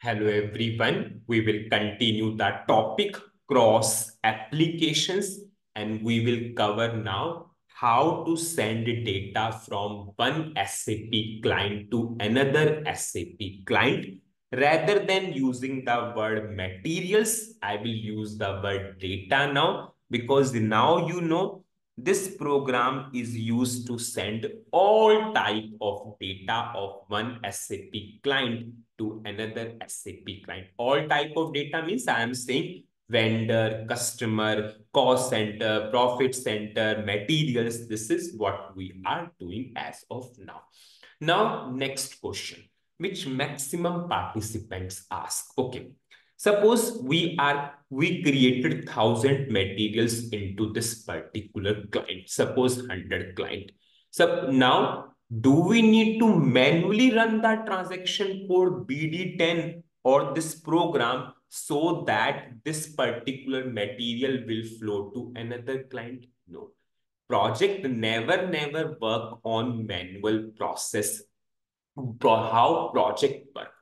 Hello everyone. We will continue the topic cross applications and we will cover now how to send data from one SAP client to another SAP client. Rather than using the word materials, I will use the word data now because now you know this program is used to send all type of data of one SAP client to another SAP client. All type of data means I am saying vendor, customer, cost center, profit center, materials. This is what we are doing as of now. Now, next question, which maximum participants ask. Okay, Suppose we are we created thousand materials into this particular client. Suppose hundred client. So now, do we need to manually run that transaction code BD10 or this program so that this particular material will flow to another client? No. Project never, never work on manual process. How project work?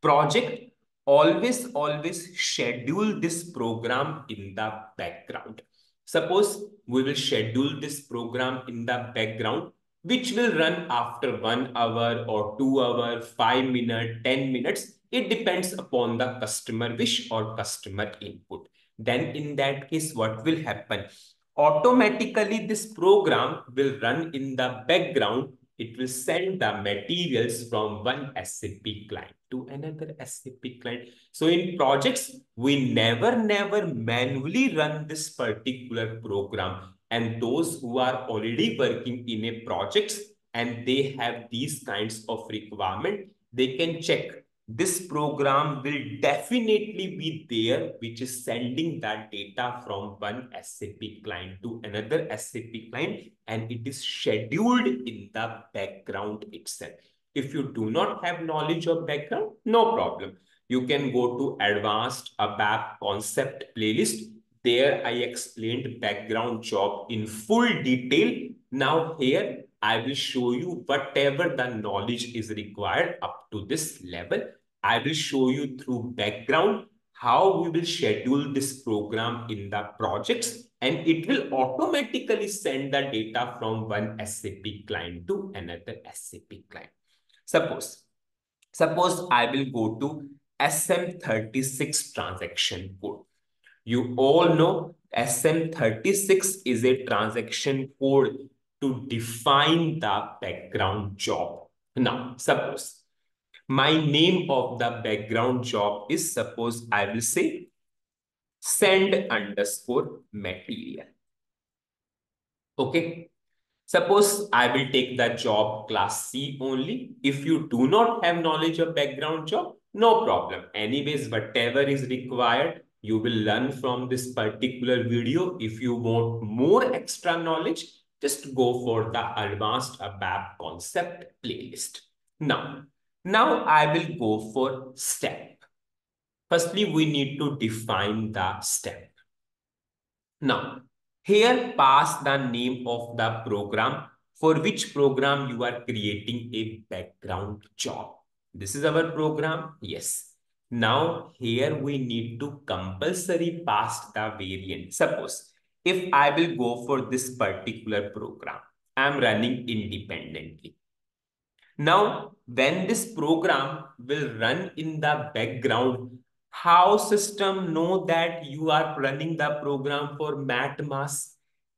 Project always, always schedule this program in the background. Suppose we will schedule this program in the background, which will run after one hour or two hour, five minutes, 10 minutes. It depends upon the customer wish or customer input. Then in that case, what will happen? Automatically, this program will run in the background it will send the materials from one SAP client to another SAP client. So in projects, we never, never manually run this particular program. And those who are already working in a projects and they have these kinds of requirement, they can check this program will definitely be there, which is sending that data from one SAP client to another SAP client, and it is scheduled in the background itself. If you do not have knowledge of background, no problem. You can go to advanced ABAP concept playlist. There I explained background job in full detail. Now here I will show you whatever the knowledge is required up to this level I will show you through background how we will schedule this program in the projects and it will automatically send the data from one SAP client to another SAP client. Suppose, suppose I will go to SM36 transaction code. You all know SM36 is a transaction code to define the background job. Now, suppose my name of the background job is suppose I will say send underscore material. Okay. Suppose I will take the job class C only. If you do not have knowledge of background job, no problem. Anyways, whatever is required, you will learn from this particular video. If you want more extra knowledge, just go for the advanced ABAP concept playlist. Now, now I will go for step. Firstly, we need to define the step. Now, here pass the name of the program for which program you are creating a background job. This is our program. Yes. Now, here we need to compulsory pass the variant. Suppose if I will go for this particular program, I'm running independently. Now, when this program will run in the background, how system know that you are running the program for MATMAS?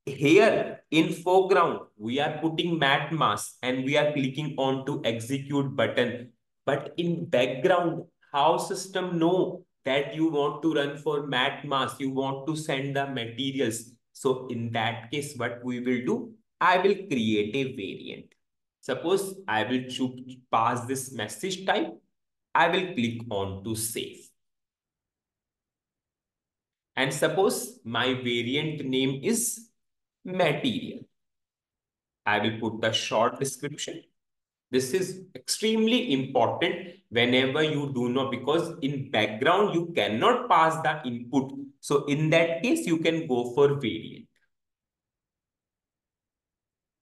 Here in foreground, we are putting MATMAS and we are clicking on to execute button. But in background, how system know that you want to run for MATMAS, you want to send the materials. So in that case, what we will do, I will create a variant. Suppose I will pass this message type. I will click on to save. And suppose my variant name is material. I will put the short description. This is extremely important whenever you do not, because in background, you cannot pass the input. So in that case, you can go for variant.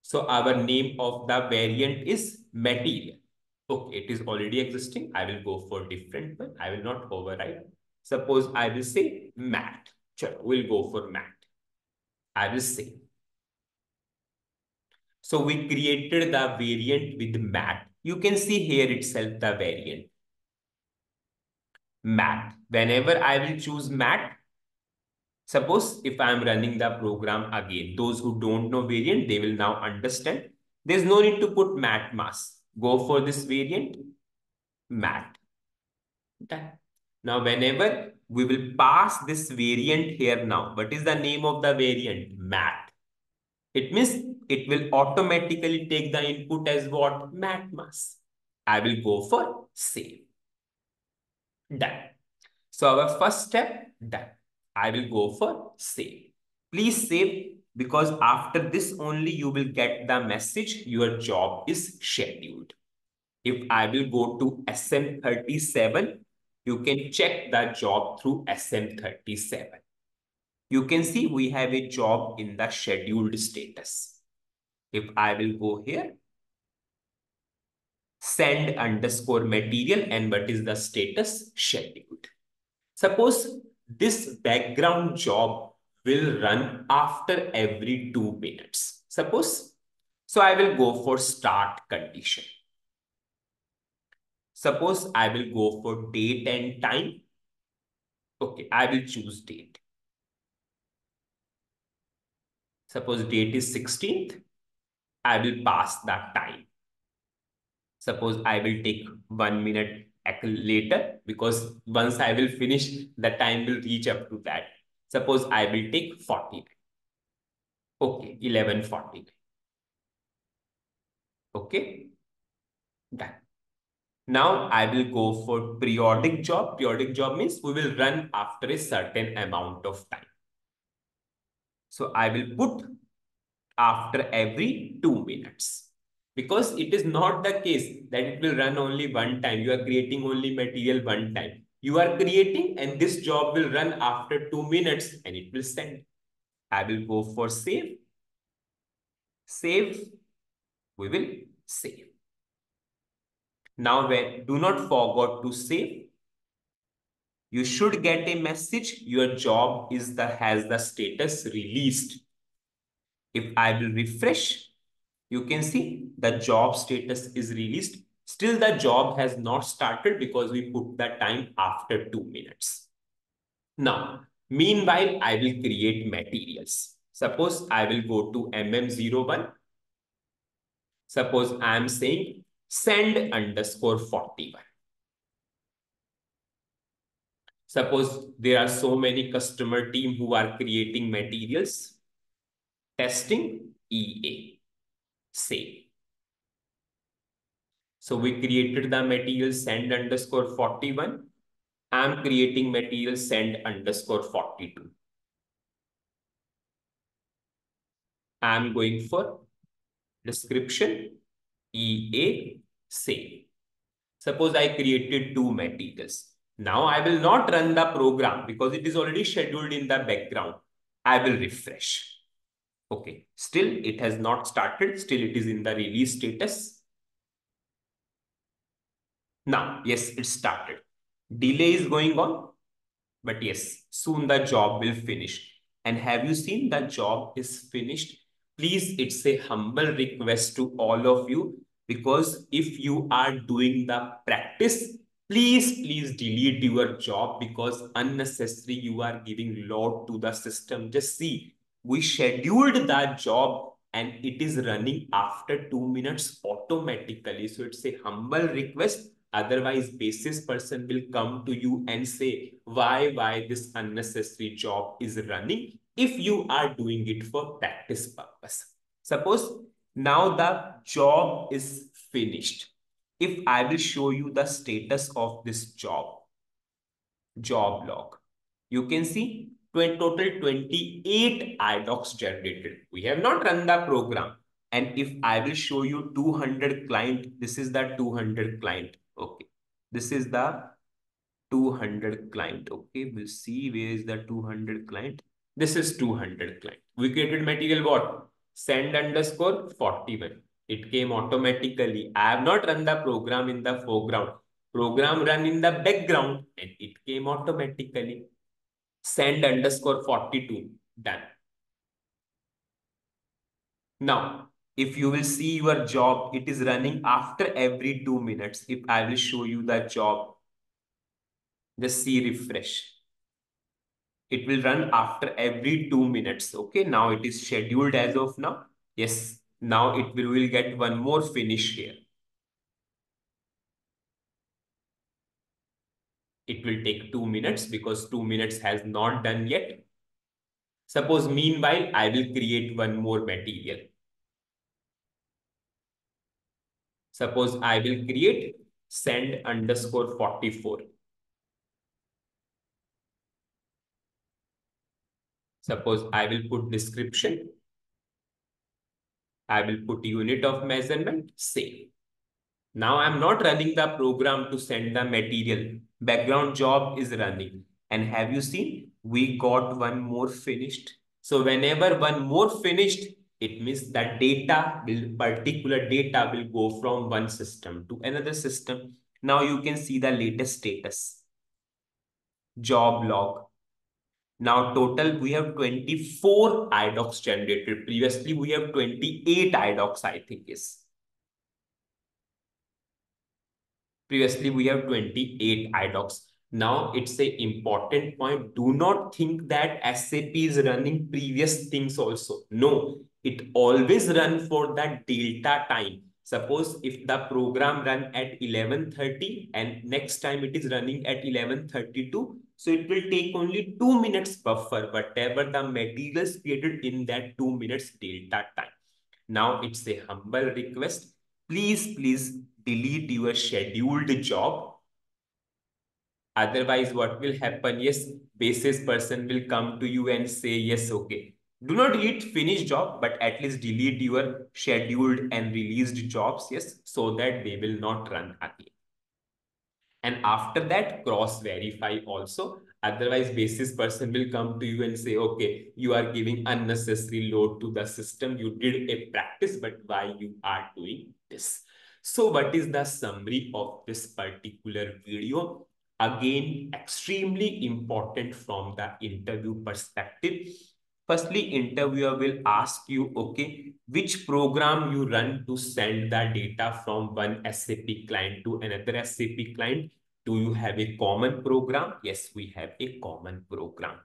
So our name of the variant is material. Okay, it is already existing. I will go for different one. I will not override. Suppose I will say mat. Sure, we'll go for mat. I will say. So we created the variant with mat. You can see here itself the variant. Mat. Whenever I will choose mat, suppose if I am running the program again, those who don't know variant, they will now understand. There's no need to put MATMAS go for this variant, mat. Okay. Now, whenever we will pass this variant here now, what is the name of the variant? Mat. It means it will automatically take the input as what? MATMAS. I will go for save. Done. So our first step, done. I will go for save. Please save because after this only you will get the message your job is scheduled. If I will go to SM37, you can check the job through SM37. You can see we have a job in the scheduled status. If I will go here, send underscore material and what is the status scheduled. Suppose this background job will run after every two minutes. Suppose, so I will go for start condition. Suppose I will go for date and time. Okay, I will choose date. Suppose date is 16th. I will pass that time. Suppose I will take one minute later because once I will finish, the time will reach up to that. Suppose I will take 40. Okay, 1140. Okay, done. Now I will go for periodic job. Periodic job means we will run after a certain amount of time. So I will put after every two minutes because it is not the case that it will run only one time. You are creating only material one time you are creating and this job will run after two minutes and it will send. I will go for save. Save. We will save. Now when do not forget to save. You should get a message. Your job is the has the status released. If I will refresh, you can see the job status is released Still, the job has not started because we put that time after two minutes. Now, meanwhile, I will create materials. Suppose I will go to MM01. Suppose I am saying send underscore 41. Suppose there are so many customer team who are creating materials. Testing EA. Save. So we created the material send underscore 41. I'm creating material send underscore 42. I'm going for description EA save. Suppose I created two materials. Now I will not run the program because it is already scheduled in the background. I will refresh. Okay, still it has not started. Still it is in the release status. Now, yes, it started. Delay is going on, but yes, soon the job will finish. And have you seen the job is finished? Please, it's a humble request to all of you because if you are doing the practice, please, please delete your job because unnecessary you are giving load to the system. Just see, we scheduled that job and it is running after two minutes automatically. So it's a humble request Otherwise, basis person will come to you and say, why, why this unnecessary job is running if you are doing it for practice purpose. Suppose now the job is finished. If I will show you the status of this job, job log, you can see total 28 IDOCs generated. We have not run the program. And if I will show you 200 client, this is the 200 client. Okay. This is the 200 client. Okay. We'll see where is the 200 client. This is 200 client. We created material what? Send underscore 41. It came automatically. I have not run the program in the foreground. Program run in the background and it came automatically. Send underscore 42. Done. Now, if you will see your job, it is running after every two minutes. If I will show you that job, just see refresh. It will run after every two minutes. Okay, now it is scheduled as of now. Yes, now it will, will get one more finish here. It will take two minutes because two minutes has not done yet. Suppose meanwhile, I will create one more material. Suppose I will create send underscore 44. Suppose I will put description. I will put unit of measurement, save. Now I'm not running the program to send the material. Background job is running. And have you seen? We got one more finished. So whenever one more finished, it means that data will, particular data will go from one system to another system. Now you can see the latest status. Job log. Now total, we have 24 idocs generated. Previously, we have 28 idocs, I think is. Previously, we have 28 idocs. Now, it's a important point. Do not think that SAP is running previous things also. No, it always run for that delta time. Suppose if the program run at 11.30 and next time it is running at 11.32, so it will take only two minutes buffer, whatever the materials created in that two minutes delta time. Now it's a humble request. Please, please delete your scheduled job. Otherwise, what will happen? Yes, basis person will come to you and say, yes, okay. Do not delete finished job, but at least delete your scheduled and released jobs, yes, so that they will not run again. And after that, cross verify also. Otherwise, basis person will come to you and say, okay, you are giving unnecessary load to the system. You did a practice, but why you are doing this? So what is the summary of this particular video? Again, extremely important from the interview perspective. Firstly, interviewer will ask you, okay, which program you run to send the data from one SAP client to another SAP client. Do you have a common program? Yes, we have a common program.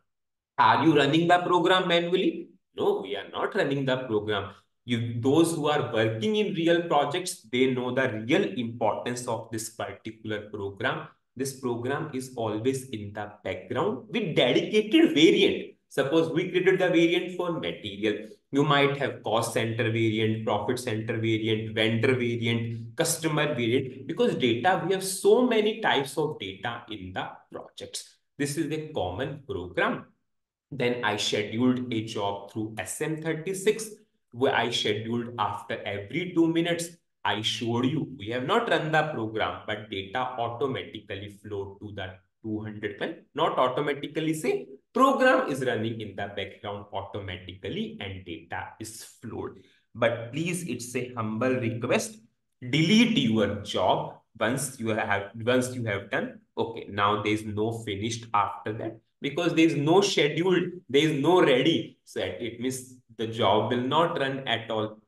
Are you running the program manually? No, we are not running the program. You, those who are working in real projects, they know the real importance of this particular program. This program is always in the background with dedicated variant Suppose we created the variant for material. You might have cost center variant, profit center variant, vendor variant, customer variant, because data, we have so many types of data in the projects. This is a common program. Then I scheduled a job through SM36 where I scheduled after every two minutes. I showed you, we have not run the program, but data automatically flowed to that 200 pen, not automatically say program is running in the background automatically and data is flowed. But please, it's a humble request. Delete your job once you have once you have done. Okay, now there is no finished after that because there is no scheduled, there is no ready set. It means the job will not run at all.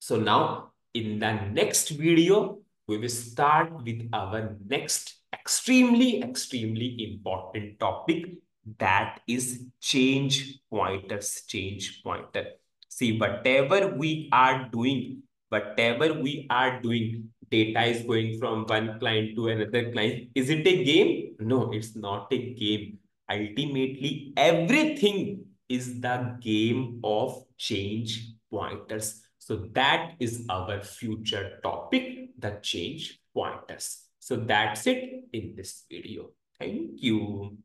So now in the next video, we will start with our next extremely, extremely important topic that is change pointers, change pointer. See, whatever we are doing, whatever we are doing, data is going from one client to another client. Is it a game? No, it's not a game. Ultimately, everything is the game of change pointers. So that is our future topic, the change pointers. So that's it in this video. Thank you.